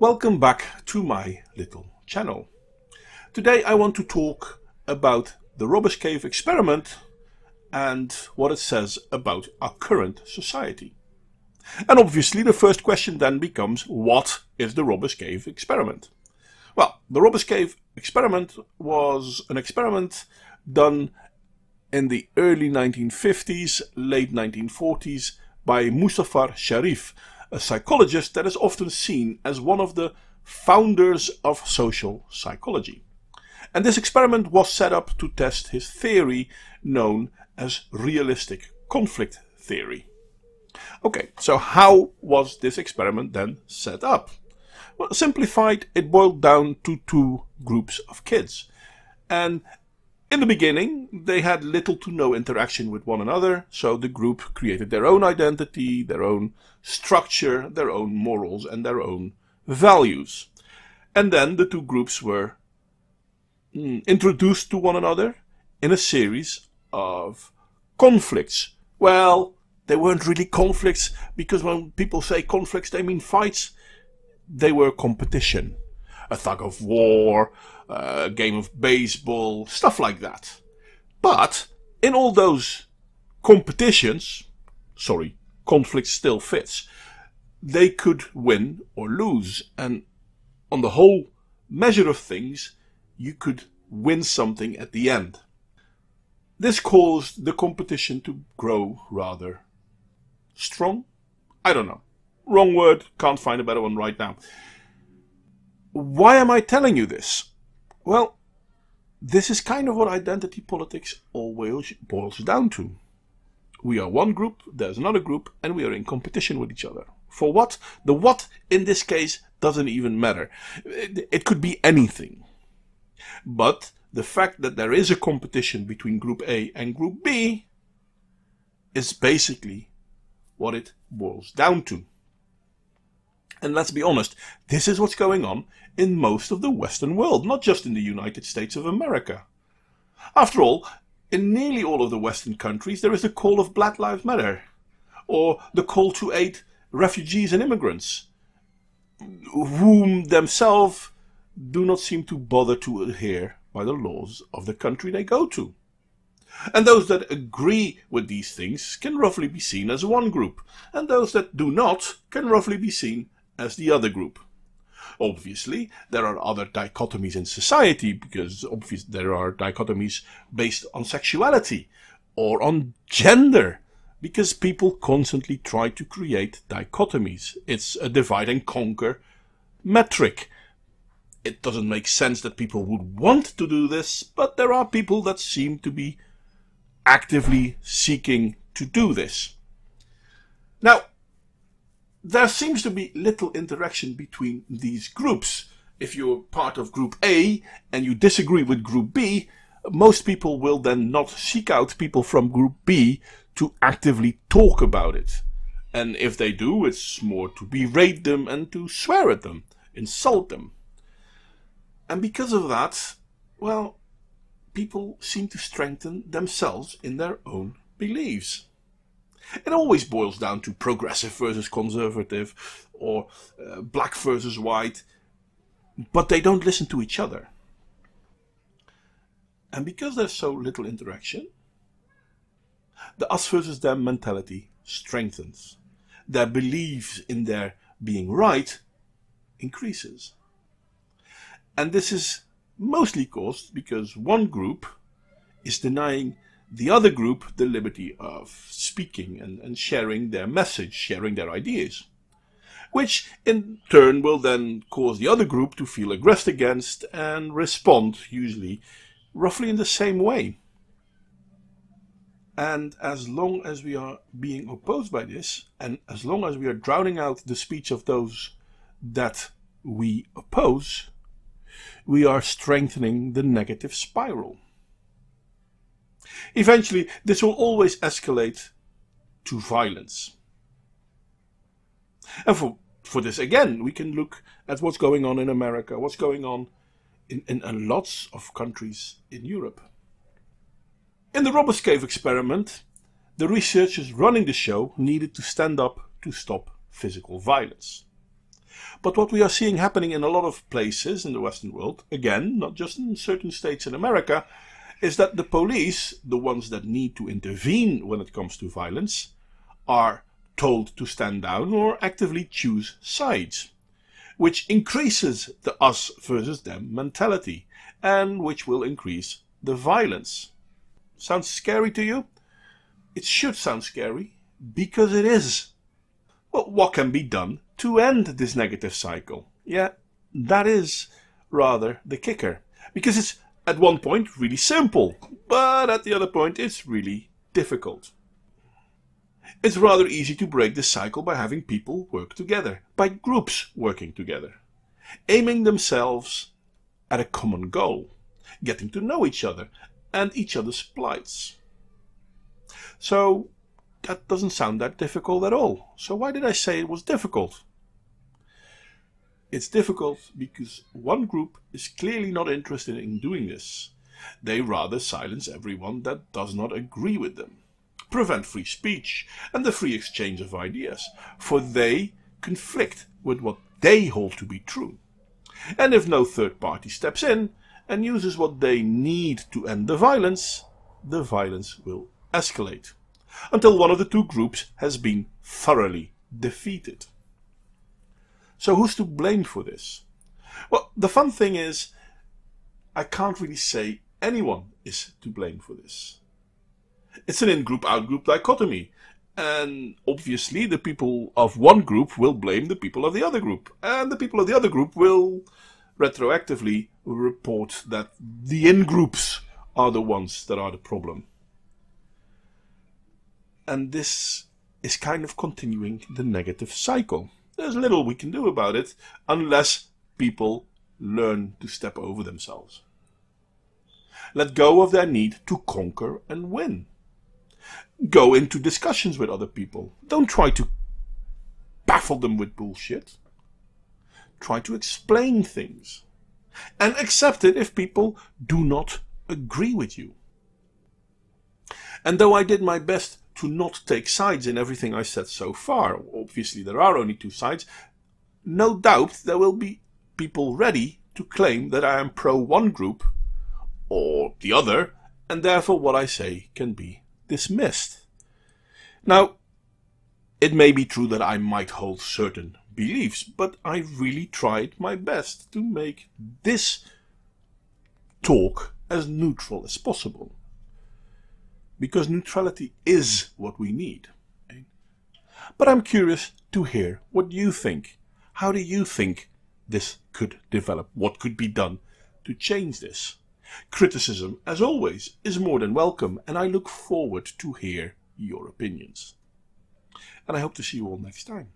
Welcome back to my little channel. Today I want to talk about the Robbers Cave experiment and what it says about our current society. And obviously the first question then becomes what is the Robbers Cave experiment? Well, the Robbers Cave experiment was an experiment done in the early 1950s, late 1940s by Muzafer Sherif, a psychologist that is often seen as one of the founders of social psychology. And this experiment was set up to test his theory known as realistic conflict theory. Okay, so how was this experiment then set up? Well, simplified, it boiled down to two groups of kids. And in the beginning, they had little to no interaction with one another, so the group created their own identity, their own structure, their own morals, and their own values. And then the two groups were mm, introduced to one another in a series of conflicts. Well, they weren't really conflicts because when people say conflicts, they mean fights. They were competition, a thug of war, a game of baseball, stuff like that. But in all those competitions, sorry, conflict still fits, they could win or lose. And on the whole measure of things, you could win something at the end. This caused the competition to grow rather strong. I don't know. Wrong word, can't find a better one right now. Why am I telling you this? Well, this is kind of what identity politics always boils down to. We are one group, there's another group, and we are in competition with each other. For what? The what in this case doesn't even matter. It, could be anything. But the fact that there is a competition between Group A and Group B is basically what it boils down to. And let's be honest, this is what's going on in most of the Western world, not just in the United States of America. After all, in nearly all of the Western countries, there is the call of Black Lives Matter, or the call to aid refugees and immigrants, whom themselves do not seem to bother to adhere by the laws of the country they go to. And those that agree with these things can roughly be seen as one group, and those that do not can roughly be seen as the other group. Obviously, there are other dichotomies in society because there are dichotomies based on sexuality or on gender because people constantly try to create dichotomies. It's a divide and conquer metric. It doesn't make sense that people would want to do this, but there are people that seem to be actively seeking to do this. Now, there seems to be little interaction between these groups. If you're part of group A and you disagree with group B, most people will then not seek out people from group B to actively talk about it. And if they do, it's more to berate them and to swear at them, insult them. And because of that, well, people seem to strengthen themselves in their own beliefs. It always boils down to progressive versus conservative or uh, black versus white, but they don't listen to each other. And because there's so little interaction, the us versus them mentality strengthens. Their belief in their being right increases. And this is mostly caused because one group is denying the other group the liberty of speaking and, and sharing their message, sharing their ideas. Which in turn will then cause the other group to feel aggressed against and respond, usually roughly in the same way. And as long as we are being opposed by this, and as long as we are drowning out the speech of those that we oppose, we are strengthening the negative spiral. Eventually, this will always escalate to violence. And for, for this, again, we can look at what's going on in America, what's going on in, in, in lots of countries in Europe. In the Robbers Cave experiment, the researchers running the show needed to stand up to stop physical violence. But what we are seeing happening in a lot of places in the Western world, again, not just in certain states in America, is that the police, the ones that need to intervene when it comes to violence, are told to stand down or actively choose sides, which increases the us versus them mentality and which will increase the violence. Sounds scary to you? It should sound scary because it is. Well, what can be done to end this negative cycle? Yeah, that is rather the kicker. Because it's at one point really simple, but at the other point it's really difficult. It's rather easy to break the cycle by having people work together, by groups working together, aiming themselves at a common goal, getting to know each other and each other's plights. So that doesn't sound that difficult at all. So why did I say it was difficult? It's difficult because one group is clearly not interested in doing this. They rather silence everyone that does not agree with them, prevent free speech and the free exchange of ideas, for they conflict with what they hold to be true. And if no third party steps in and uses what they need to end the violence, the violence will escalate until one of the two groups has been thoroughly defeated. So who's to blame for this? Well, the fun thing is, I can't really say anyone is to blame for this. It's an in-group, out-group dichotomy. And obviously the people of one group will blame the people of the other group. And the people of the other group will retroactively report that the in-groups are the ones that are the problem. And this is kind of continuing the negative cycle. There's little we can do about it unless people learn to step over themselves. Let go of their need to conquer and win. Go into discussions with other people. Don't try to baffle them with bullshit. Try to explain things. And accept it if people do not agree with you. And though I did my best to not take sides in everything I said so far. Obviously, there are only two sides. No doubt there will be people ready to claim that I am pro one group or the other, and therefore what I say can be dismissed. Now, it may be true that I might hold certain beliefs, but I really tried my best to make this talk as neutral as possible because neutrality is what we need. But I'm curious to hear what you think. How do you think this could develop? What could be done to change this? Criticism, as always, is more than welcome, and I look forward to hear your opinions. And I hope to see you all next time.